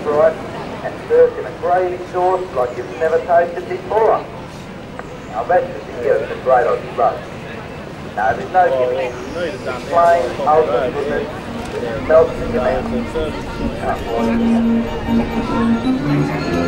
right and served in a gravy sauce like you've never tasted before. Now that's just to give us a great Aussie roast. Now there's no gimmick. Plain, ultimate goodness. It melts in your mouth.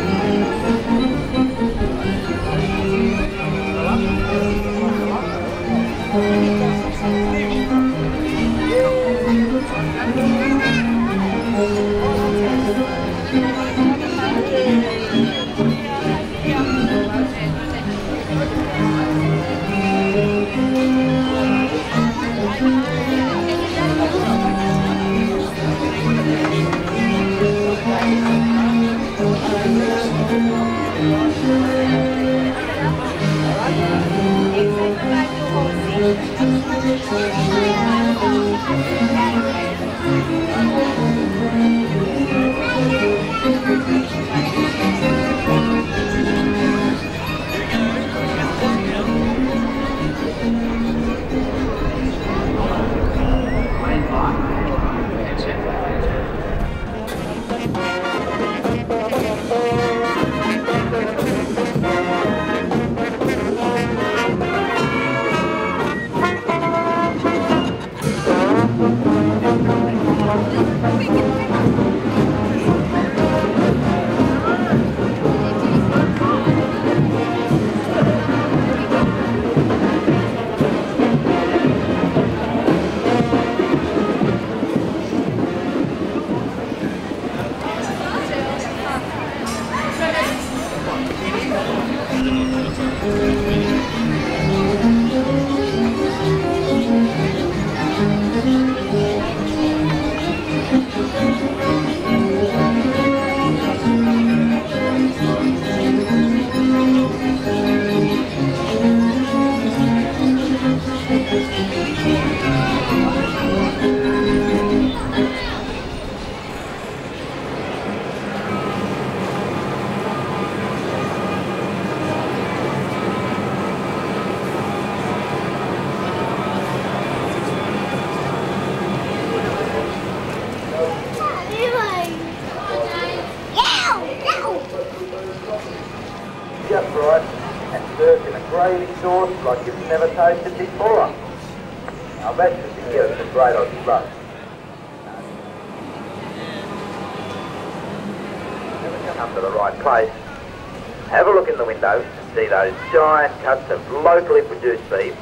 Now that's just to give us a great Aussie roast. Come to the right place. Have a look in the window and see those giant cuts of locally produced beef.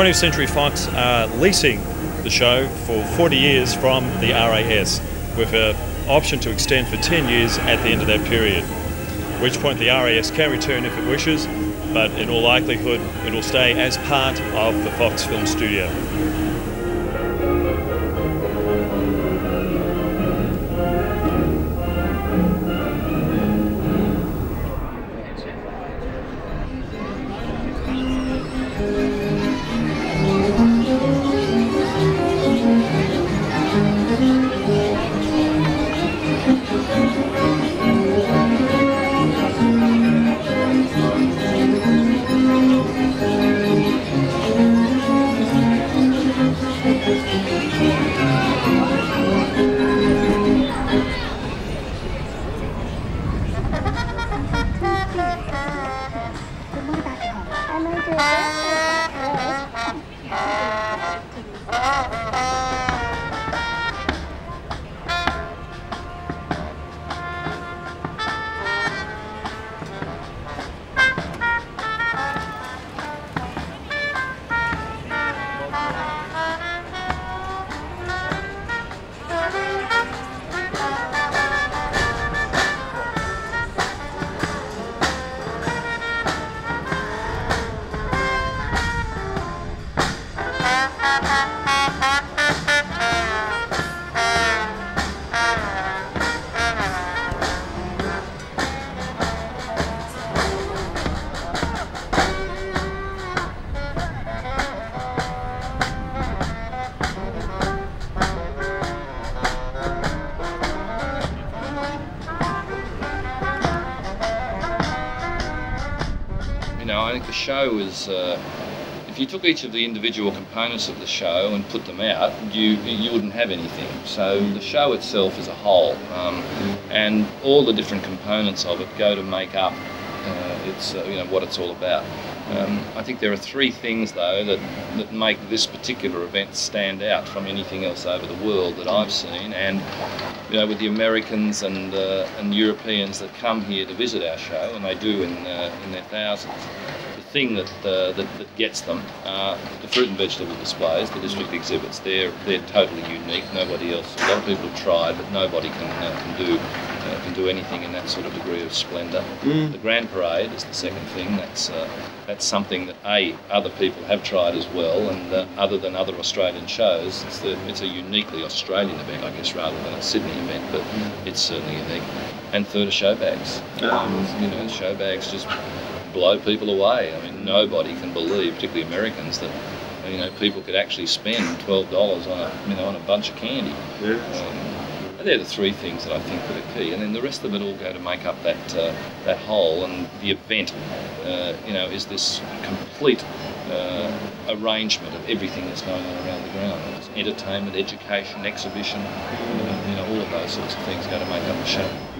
Twentieth Century Fox are leasing the show for 40 years from the RAS, with an option to extend for 10 years at the end of that period. At which point the RAS can return if it wishes, but in all likelihood it will stay as part of the Fox Film Studio. Show is. Uh, if you took each of the individual components of the show and put them out, you you wouldn't have anything. So the show itself is a whole, um, and all the different components of it go to make up uh, it's uh, you know what it's all about. Um, I think there are three things though that, that make this particular event stand out from anything else over the world that I've seen, and you know with the Americans and uh, and Europeans that come here to visit our show, and they do in uh, in their thousands thing that, uh, that, that gets them. Uh, the fruit and vegetable displays, the district exhibits, they're they're totally unique. Nobody else. A lot of people have tried, but nobody can uh, can do uh, can do anything in that sort of degree of splendour. Mm. The grand parade is the second thing. That's uh, that's something that a other people have tried as well, and uh, other than other Australian shows, it's, the, it's a uniquely Australian event, I guess, rather than a Sydney event. But it's certainly unique. And third are show bags. Um, you know, show bags just blow people away. I mean, nobody can believe, particularly Americans, that you know people could actually spend twelve dollars on a you know on a bunch of candy. Yeah. Um, they're the three things that I think that are key, and then the rest of it all go to make up that uh, that whole. And the event, uh, you know, is this complete uh, arrangement of everything that's going on around the ground. It's entertainment, education, exhibition, you know, all of those sorts of things go to make up the show.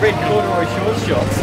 red corduroy short shorts.